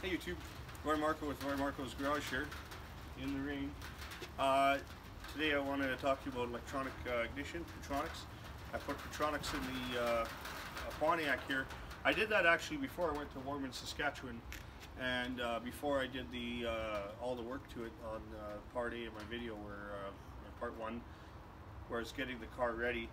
Hey YouTube, Roy Marko with Roy Marko's Garage here in the rain. Uh, today I wanted to talk to you about electronic uh, ignition, Petronix. I put Petronix in the uh, Pontiac here. I did that actually before I went to Warman, Saskatchewan and uh, before I did the uh, all the work to it on uh, part A of my video where uh, part one where I was getting the car ready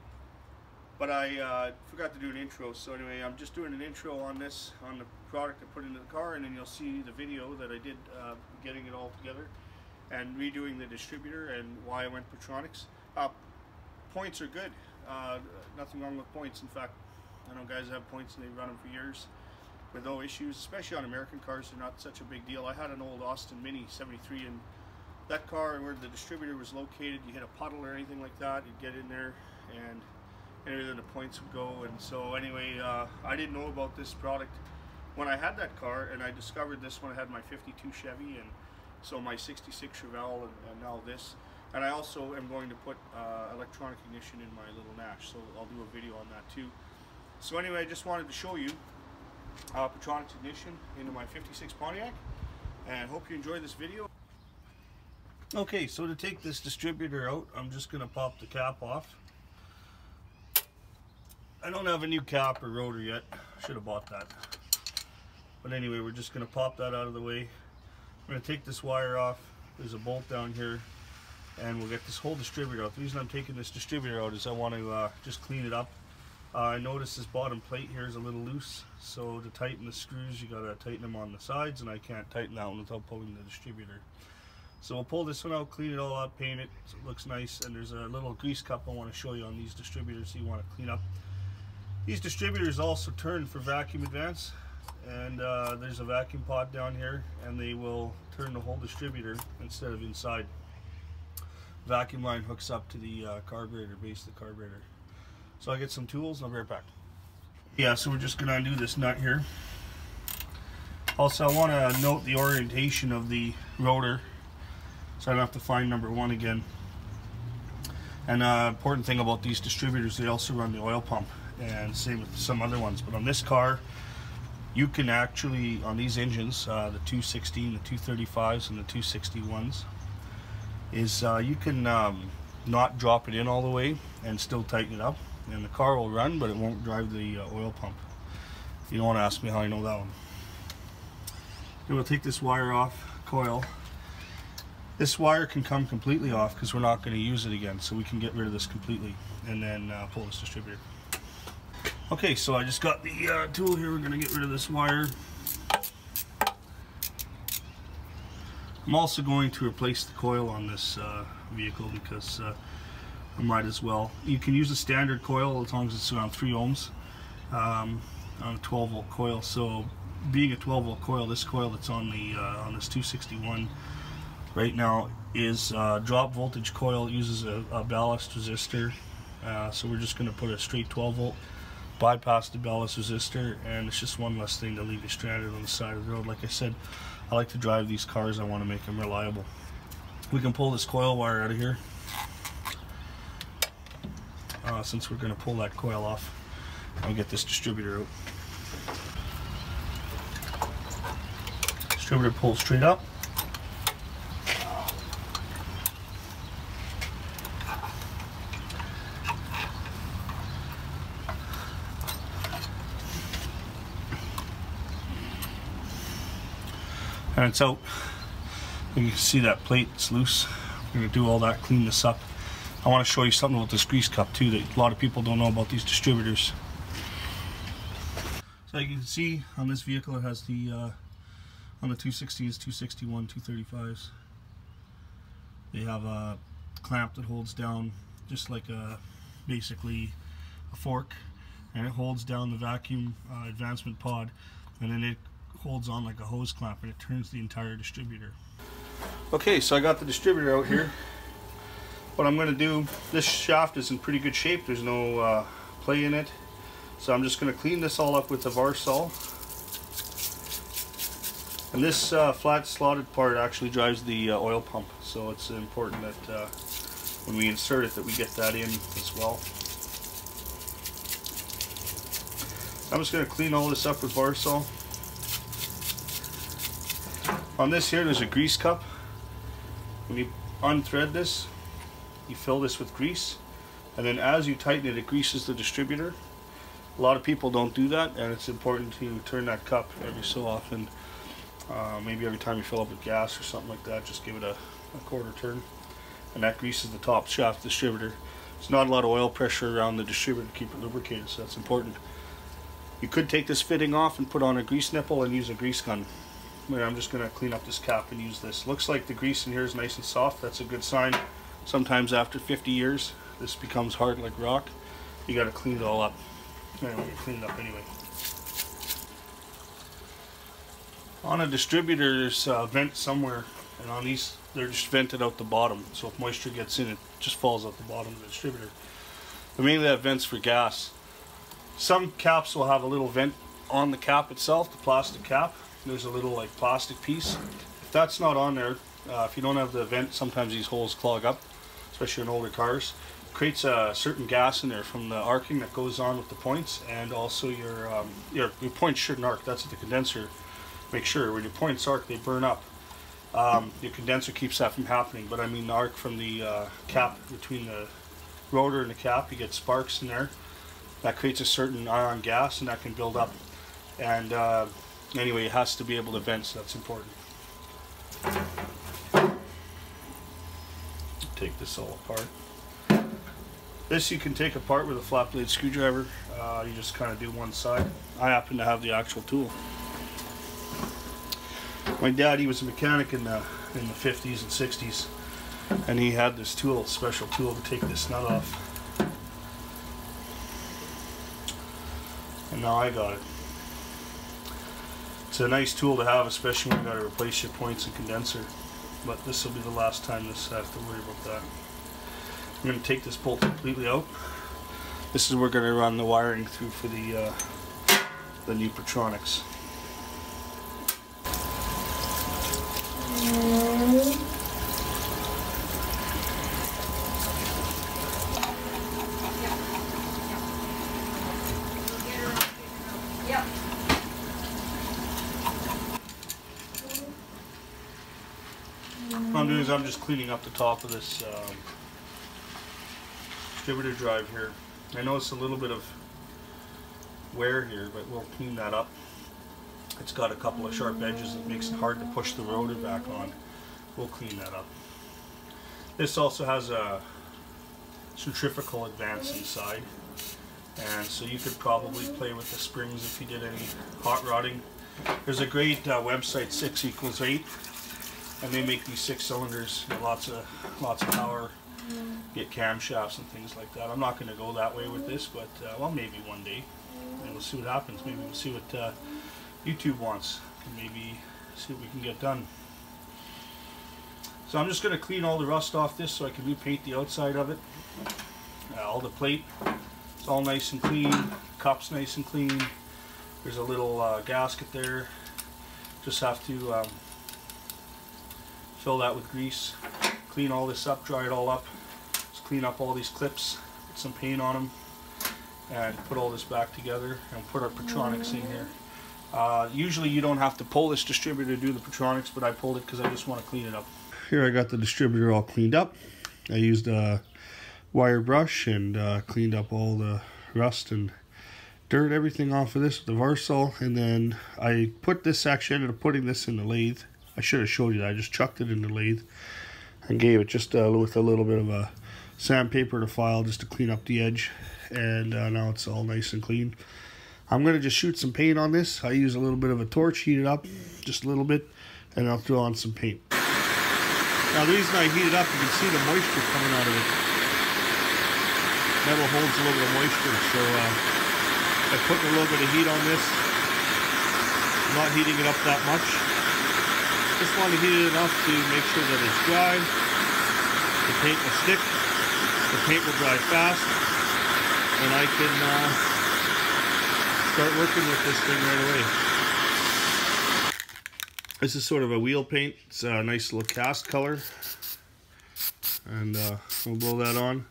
but I uh, forgot to do an intro so anyway I'm just doing an intro on this on the product I put into the car and then you'll see the video that I did uh, getting it all together and redoing the distributor and why I went Petronix. Uh, points are good, uh, nothing wrong with points. In fact, I know guys have points and they run them for years with no issues, especially on American cars, they're not such a big deal. I had an old Austin Mini 73 and that car where the distributor was located, you hit a puddle or anything like that, you'd get in there and anyway, the points would go. And so anyway, uh, I didn't know about this product when I had that car, and I discovered this when I had my 52 Chevy, and so my 66 Chevelle, and, and now this. And I also am going to put uh, electronic ignition in my little Nash, so I'll do a video on that too. So anyway, I just wanted to show you uh, Petronix ignition into my 56 Pontiac, and hope you enjoy this video. Okay, so to take this distributor out, I'm just going to pop the cap off. I don't have a new cap or rotor yet. Should have bought that. But anyway, we're just going to pop that out of the way. I'm going to take this wire off. There's a bolt down here. And we'll get this whole distributor out. The reason I'm taking this distributor out is I want to uh, just clean it up. Uh, I noticed this bottom plate here is a little loose. So to tighten the screws, you got to tighten them on the sides. And I can't tighten that one without pulling the distributor. So we'll pull this one out, clean it all up, paint it so it looks nice. And there's a little grease cup I want to show you on these distributors you want to clean up. These distributors also turn for vacuum advance and uh, there's a vacuum pot down here and they will turn the whole distributor instead of inside. Vacuum line hooks up to the uh, carburetor, base of the carburetor. So I get some tools and I'll be right back. Yeah, so we're just going to undo this nut here. Also, I want to note the orientation of the rotor so I don't have to find number one again. And uh, important thing about these distributors, they also run the oil pump and same with some other ones. But on this car, you can actually, on these engines, uh, the 216, the 235s, and the 261s, is uh, you can um, not drop it in all the way and still tighten it up. And the car will run, but it won't drive the uh, oil pump. You don't want to ask me how I know that one. Then we'll take this wire off, coil. This wire can come completely off because we're not going to use it again, so we can get rid of this completely and then uh, pull this distributor. Okay, so I just got the uh, tool here. We're going to get rid of this wire. I'm also going to replace the coil on this uh, vehicle because uh, I might as well. You can use a standard coil as long as it's around 3 ohms um, on a 12 volt coil. So being a 12 volt coil, this coil that's on the uh, on this 261 right now is uh, drop voltage coil. It uses a, a ballast resistor. Uh, so we're just going to put a straight 12 volt bypass the ballast resistor and it's just one less thing to leave you stranded on the side of the road. Like I said I like to drive these cars. I want to make them reliable. We can pull this coil wire out of here. Uh, since we're going to pull that coil off I'll get this distributor out. Distributor pulls straight up and out. You can see that plate, it's loose. We're gonna do all that, clean this up. I wanna show you something about this grease cup too that a lot of people don't know about these distributors. So you can see on this vehicle it has the, uh, on the 260s, 261, 235s. They have a clamp that holds down just like a, basically a fork and it holds down the vacuum uh, advancement pod and then it holds on like a hose clamp and it turns the entire distributor. Okay, so I got the distributor out here. What I'm going to do, this shaft is in pretty good shape. There's no uh, play in it. So I'm just going to clean this all up with a Varsol. And this uh, flat slotted part actually drives the uh, oil pump. So it's important that uh, when we insert it that we get that in as well. I'm just going to clean all this up with Varsol. On this here, there's a grease cup. When you unthread this, you fill this with grease, and then as you tighten it, it greases the distributor. A lot of people don't do that, and it's important to turn that cup every so often. Uh, maybe every time you fill up with gas or something like that, just give it a, a quarter turn. And that greases the top shaft distributor. There's not a lot of oil pressure around the distributor to keep it lubricated, so that's important. You could take this fitting off and put on a grease nipple and use a grease gun. I'm just going to clean up this cap and use this. Looks like the grease in here is nice and soft. That's a good sign. Sometimes after 50 years, this becomes hard like rock. You got to clean it all up. Anyway, clean it up anyway. On a distributor, there's a uh, vent somewhere, and on these, they're just vented out the bottom. So if moisture gets in, it just falls out the bottom of the distributor. But mainly that vent's for gas. Some caps will have a little vent on the cap itself, the plastic cap. There's a little like plastic piece. If that's not on there, uh, if you don't have the vent, sometimes these holes clog up, especially in older cars. Creates a certain gas in there from the arcing that goes on with the points, and also your um, your, your points shouldn't arc. That's what the condenser make sure. When your points arc, they burn up. Um, your condenser keeps that from happening. But I mean, the arc from the uh, cap between the rotor and the cap, you get sparks in there that creates a certain ion gas and that can build up. And uh, anyway, it has to be able to vent, so that's important. Take this all apart. This you can take apart with a flat blade screwdriver. Uh, you just kind of do one side. I happen to have the actual tool. My dad, he was a mechanic in the in the 50s and 60s, and he had this tool, special tool to take this nut off. and now I got it. It's a nice tool to have, especially when you got to replace your points and condenser. But this will be the last time this I have to worry about that. I'm going to take this bolt completely out. This is where we're going to run the wiring through for the uh, the new Pertronix. I'm just cleaning up the top of this um, distributor drive here. I notice a little bit of wear here, but we'll clean that up. It's got a couple of sharp edges that makes it hard to push the rotor back on. We'll clean that up. This also has a centrifugal advance inside. And so you could probably play with the springs if you did any hot rodding. There's a great uh, website, 6 equals 8 and they make these six cylinders, lots of lots of power, get camshafts and things like that. I'm not going to go that way with this, but uh, well, maybe one day, and we'll see what happens. Maybe we'll see what uh, YouTube wants, and maybe see what we can get done. So I'm just going to clean all the rust off this so I can repaint the outside of it. Uh, all the plate, it's all nice and clean. Cup's nice and clean. There's a little uh, gasket there. Just have to um, fill that with grease, clean all this up, dry it all up, just clean up all these clips, put some paint on them, and put all this back together and put our Pertronix in here. Uh, usually you don't have to pull this distributor to do the Pertronix, but I pulled it because I just want to clean it up. Here I got the distributor all cleaned up. I used a wire brush and uh, cleaned up all the rust and dirt, everything off of this with the Varsol. And then I put this section, up putting this in the lathe I should have showed you that. I just chucked it in the lathe and gave it just uh, with a little bit of a sandpaper to file just to clean up the edge. And uh, now it's all nice and clean. I'm going to just shoot some paint on this. I use a little bit of a torch, heat it up just a little bit, and I'll throw on some paint. Now the reason I heat it up, you can see the moisture coming out of it. Metal holds a little bit of moisture, so uh, I put a little bit of heat on this. I'm not heating it up that much. Just want to heat it enough to make sure that it's dry. The paint will stick. The paint will dry fast. And I can uh, start working with this thing right away. This is sort of a wheel paint. It's a nice little cast color. And uh, we'll blow that on.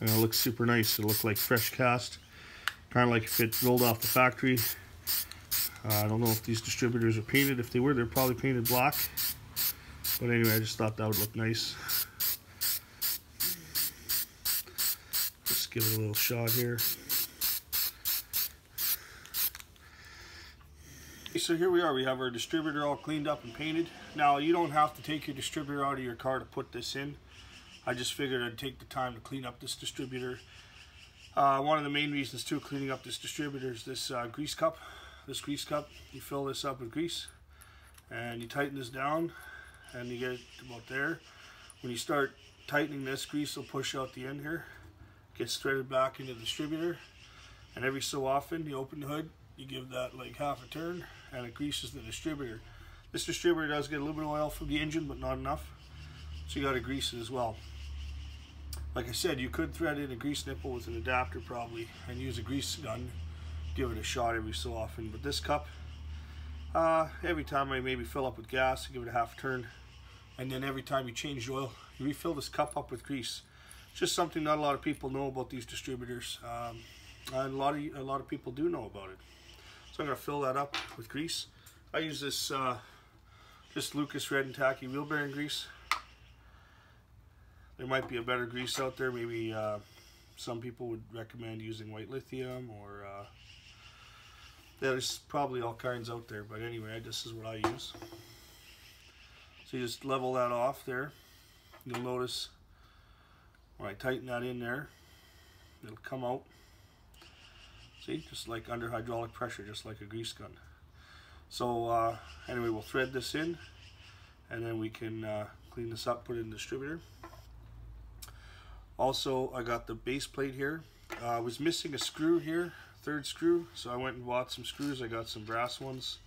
And it looks super nice. It'll look like fresh cast. Kind of like if it rolled off the factory. Uh, I don't know if these distributors are painted. If they were, they're probably painted black. But anyway, I just thought that would look nice. Just give it a little shot here. so here we are. We have our distributor all cleaned up and painted. Now, you don't have to take your distributor out of your car to put this in. I just figured I'd take the time to clean up this distributor. Uh, one of the main reasons too cleaning up this distributor is this uh, grease cup. This grease cup, you fill this up with grease and you tighten this down and you get it about there. When you start tightening this, grease will push out the end here, gets threaded back into the distributor and every so often you open the hood, you give that like half a turn and it greases the distributor. This distributor does get a little bit of oil from the engine but not enough so you got to grease it as well. Like I said, you could thread in a grease nipple with an adapter probably and use a grease gun. Give it a shot every so often. But this cup, uh, every time I maybe fill up with gas, give it a half turn. And then every time you change the oil, you refill this cup up with grease. just something not a lot of people know about these distributors. Um, and a lot, of, a lot of people do know about it. So I'm going to fill that up with grease. I use this uh, just Lucas Red and Tacky wheel bearing grease. There might be a better grease out there. Maybe uh, some people would recommend using white lithium or uh, there's probably all kinds out there. But anyway, this is what I use. So you just level that off there. You'll notice when I tighten that in there, it'll come out. See, just like under hydraulic pressure, just like a grease gun. So uh, anyway, we'll thread this in and then we can uh, clean this up, put it in the distributor. Also, I got the base plate here. Uh, I was missing a screw here, third screw, so I went and bought some screws. I got some brass ones.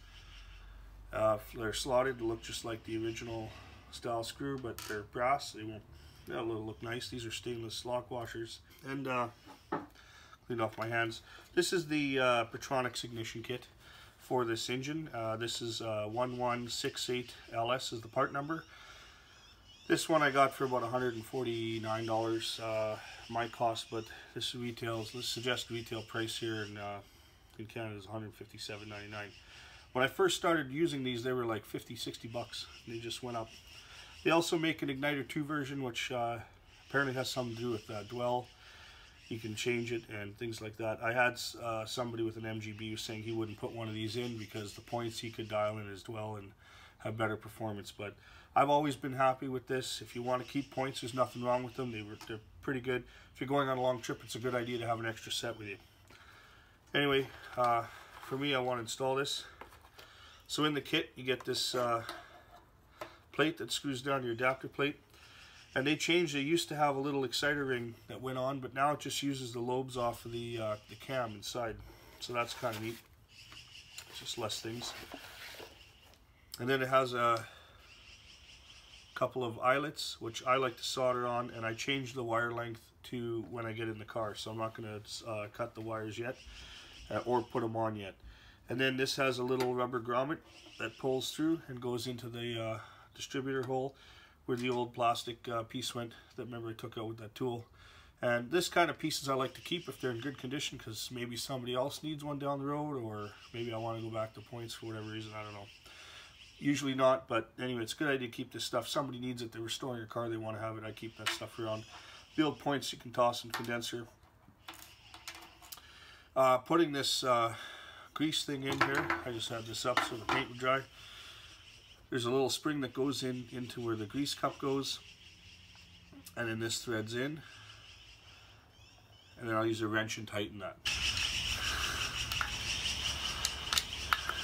Uh, they're slotted to look just like the original style screw, but they're brass. They won't, they'll look nice. These are stainless lock washers. And uh, clean off my hands. This is the uh, Petronix ignition kit for this engine. Uh, this is uh, 1168LS is the part number. This one I got for about $149 uh, my cost, but this retails, this suggested retail price here in, uh, in Canada is $157.99. When I first started using these, they were like 50, 60 bucks. They just went up. They also make an Ignitor 2 version, which uh, apparently has something to do with uh, dwell. You can change it and things like that. I had uh, somebody with an MGB saying he wouldn't put one of these in because the points he could dial in as dwell and have better performance. But I've always been happy with this. If you want to keep points, there's nothing wrong with them. They were, they're pretty good. If you're going on a long trip, it's a good idea to have an extra set with you. Anyway, uh, for me, I want to install this. So in the kit, you get this uh, plate that screws down your adapter plate. And they changed, they used to have a little exciter ring that went on, but now it just uses the lobes off of the, uh, the cam inside. So that's kind of neat. It's just less things. And then it has a couple of eyelets, which I like to solder on, and I change the wire length to when I get in the car. So I'm not going to uh, cut the wires yet uh, or put them on yet. And then this has a little rubber grommet that pulls through and goes into the uh, distributor hole where the old plastic uh, piece went that remember I took out with that tool. And this kind of pieces I like to keep if they're in good condition because maybe somebody else needs one down the road or maybe I want to go back to points for whatever reason, I don't know. Usually not, but anyway, it's a good idea to keep this stuff. Somebody needs it. They're restoring a car. They want to have it. I keep that stuff around. Old points you can toss in condenser. Uh, putting this uh, grease thing in here. I just have this up so the paint would dry. There's a little spring that goes in into where the grease cup goes. And then this threads in. And then I'll use a wrench and tighten that.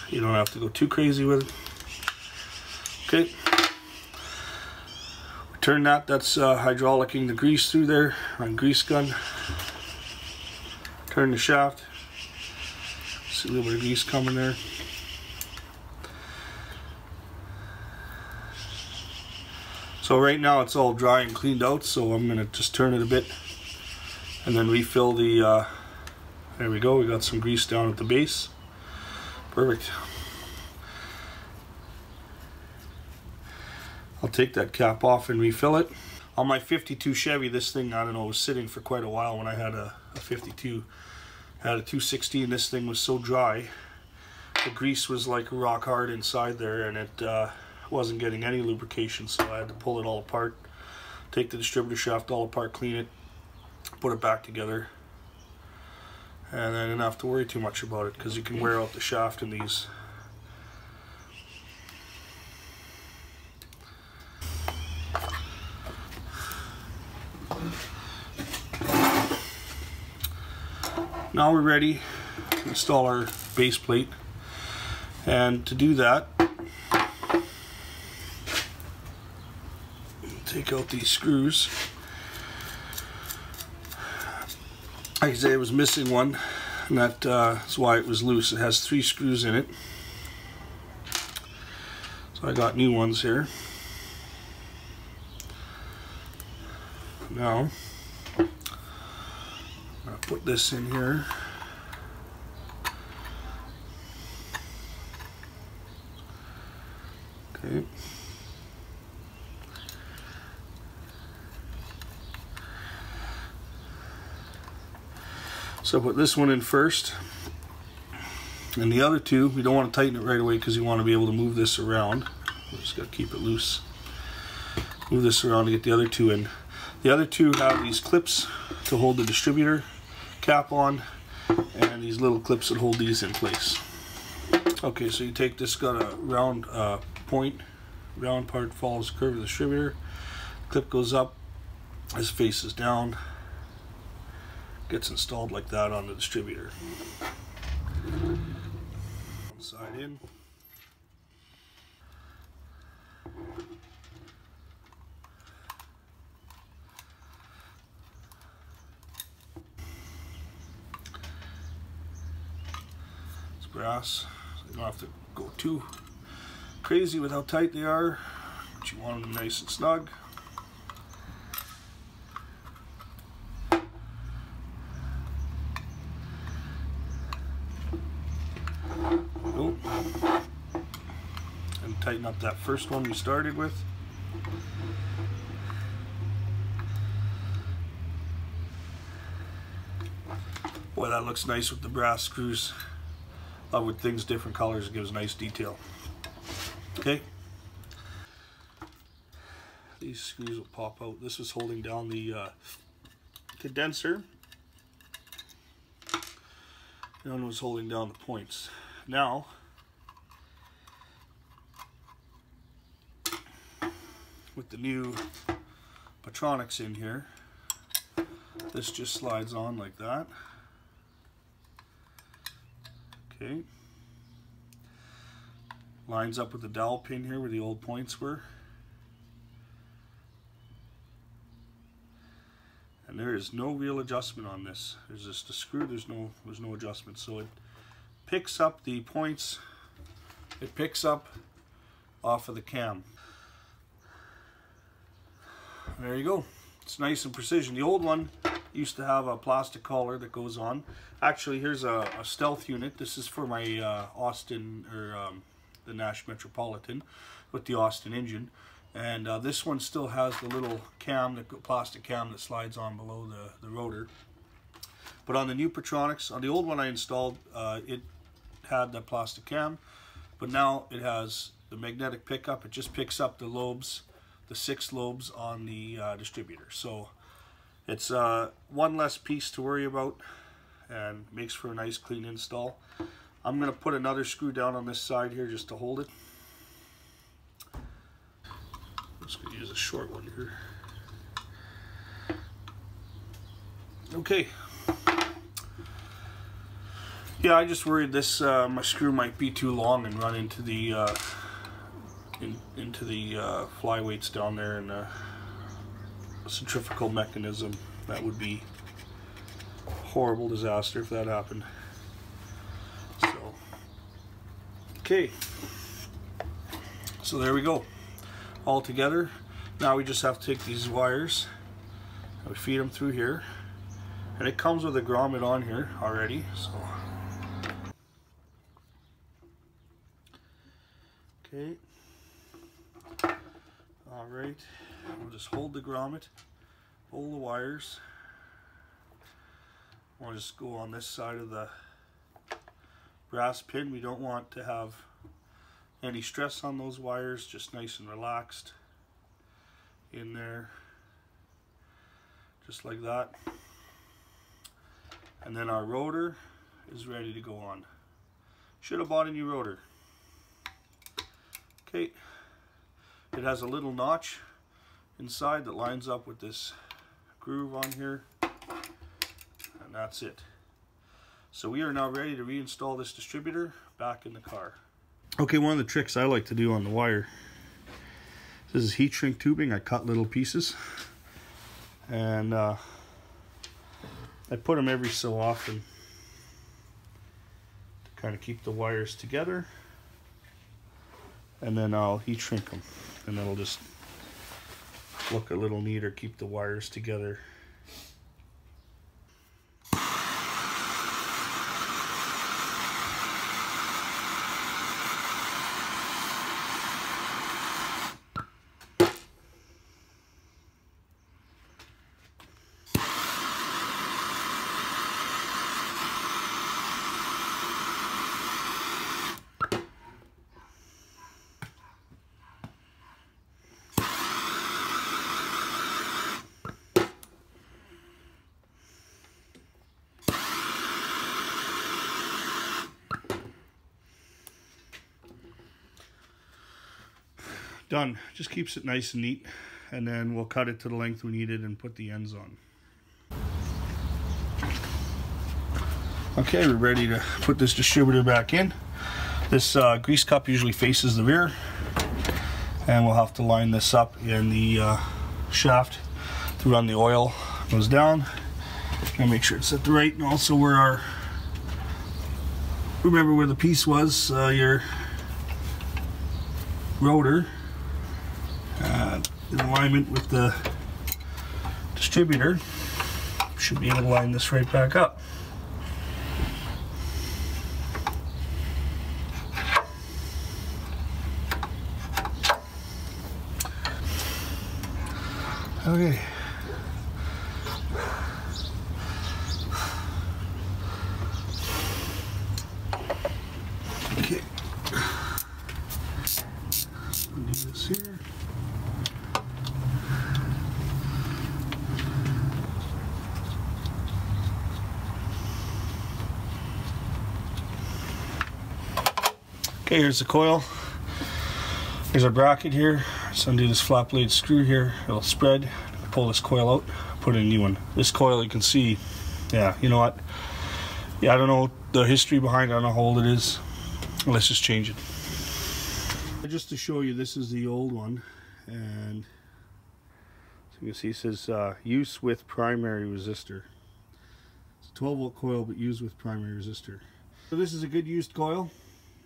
You don't have to go too crazy with it. Okay. Turn that, that's uh, hydraulicing the grease through there on grease gun. Turn the shaft. See a little bit of grease coming there. So right now it's all dry and cleaned out, so I'm gonna just turn it a bit and then refill the, uh, there we go, we got some grease down at the base. Perfect. I'll take that cap off and refill it. On my 52 Chevy, this thing, I don't know, was sitting for quite a while when I had a, a 52. I had a 216, this thing was so dry the grease was like rock hard inside there and it uh, wasn't getting any lubrication so I had to pull it all apart take the distributor shaft all apart clean it put it back together and I didn't have to worry too much about it because you can wear out the shaft in these Now we're ready to install our base plate. And to do that, take out these screws. I say, it was missing one, and that's uh, why it was loose. It has three screws in it. So I got new ones here. Now, this in here. Okay. So put this one in first. And the other two, we don't want to tighten it right away because you want to be able to move this around. We just got to keep it loose. Move this around to get the other two in. The other two have these clips to hold the distributor cap on and these little clips that hold these in place. Okay, so you take this, got a round uh, point, round part follows the curve of the distributor, clip goes up, this faces down, gets installed like that on the distributor. Side in. Brass. You don't have to go too crazy with how tight they are, but you want them nice and snug. And tighten up that first one we started with. Boy, that looks nice with the brass screws with things different colors it gives nice detail. Okay. These screws will pop out. This is holding down the uh, condenser. The one was holding down the points. Now with the new Pertronix in here this just slides on like that Okay. Lines up with the dowel pin here where the old points were. And there is no real adjustment on this. There's just a screw, there's no there's no adjustment. So it picks up the points, it picks up off of the cam. There you go. It's nice and precision. The old one used to have a plastic collar that goes on. Actually, here's a, a stealth unit. This is for my uh, Austin, or um, the Nash Metropolitan with the Austin engine. And uh, this one still has the little cam, the plastic cam that slides on below the, the rotor. But on the new Pertronix, on the old one I installed, uh, it had the plastic cam. But now it has the magnetic pickup. It just picks up the lobes, the six lobes on the uh, distributor. So it's uh, one less piece to worry about and makes for a nice clean install. I'm going to put another screw down on this side here just to hold it. I'm just going to use a short one here. Okay. Yeah, I just worried this uh, my screw might be too long and run into the uh, in, into the uh, flyweights down there and uh, centrifugal mechanism. That would be horrible disaster if that happened. So, okay. So there we go. All together. Now we just have to take these wires and we feed them through here. And it comes with a grommet on here already. So. Okay. All right. We'll just hold the grommet, pull the wires. We'll just go on this side of the brass pin. We don't want to have any stress on those wires, just nice and relaxed in there, just like that. And then our rotor is ready to go on. Should have bought a new rotor. Okay, it has a little notch inside that lines up with this groove on here and that's it. So we are now ready to reinstall this distributor back in the car. Okay, one of the tricks I like to do on the wire, this is heat shrink tubing. I cut little pieces and uh, I put them every so often to kind of keep the wires together and then I'll heat shrink them and it'll just look a little neater, keep the wires together. Done. Just keeps it nice and neat. And then we'll cut it to the length we needed and put the ends on. Okay, we're ready to put this distributor back in. This uh, grease cup usually faces the rear. And we'll have to line this up in the uh, shaft to run the oil. Goes down. And make sure it's at the right and also where our remember where the piece was, uh, your rotor in alignment with the distributor should be able to line this right back up. Okay. Do this here. Okay, here's the coil. Here's our bracket here. So undo this flat blade screw here. It'll spread. Pull this coil out. Put in a new one. This coil you can see. Yeah, you know what? Yeah, I don't know the history behind it. I don't know how old it is. Let's just change it. Just to show you, this is the old one, and so you can see it says uh, use with primary resistor. It's a 12 volt coil, but used with primary resistor. So this is a good used coil.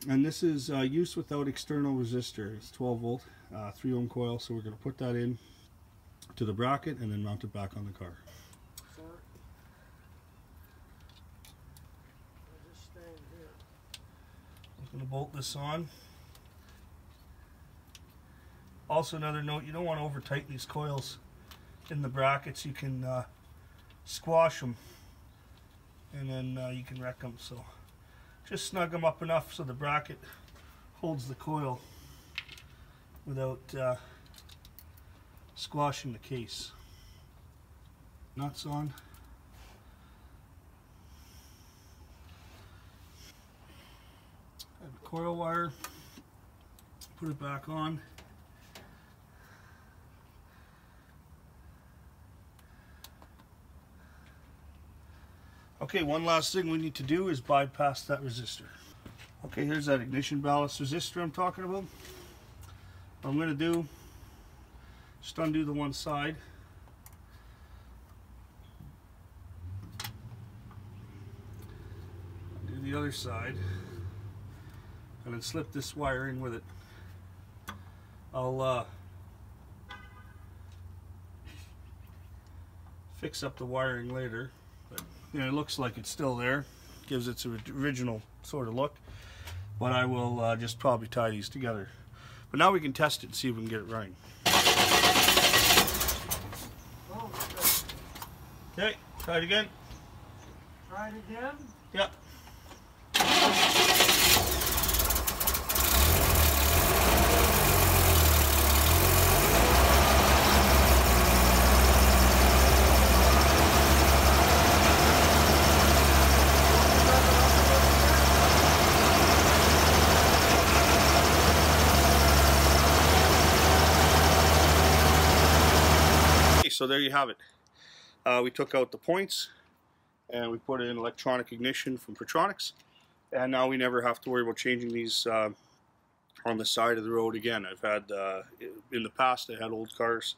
And this is uh, use without external resistor. It's 12 volt, uh, 3 ohm coil. So we're going to put that in to the bracket and then mount it back on the car. I'm going to bolt this on. Also another note, you don't want to over tighten these coils in the brackets. You can uh, squash them and then uh, you can wreck them. So just snug them up enough so the bracket holds the coil without uh, squashing the case. Nuts on. Coil wire, put it back on. Okay, one last thing we need to do is bypass that resistor. Okay, here's that ignition ballast resistor I'm talking about. What I'm going to do, just undo the one side. Do the other side. And then slip this wire in with it. I'll uh, fix up the wiring later. You know, it looks like it's still there. Gives its original sort of look. But I will uh, just probably tie these together. But now we can test it and see if we can get it running. Okay, try it again. Try it again. Yep. So there you have it. Uh, we took out the points and we put in electronic ignition from Pertronix and now we never have to worry about changing these uh, on the side of the road again. I've had, uh, in the past I had old cars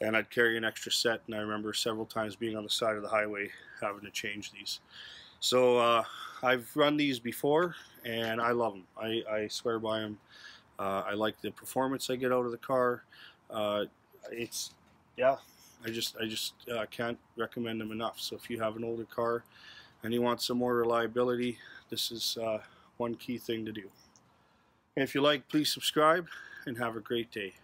and I'd carry an extra set and I remember several times being on the side of the highway having to change these. So uh, I've run these before and I love them. I, I swear by them. Uh, I like the performance I get out of the car. Uh, it's, yeah, I just, I just uh, can't recommend them enough. So if you have an older car and you want some more reliability, this is uh, one key thing to do. And if you like, please subscribe and have a great day.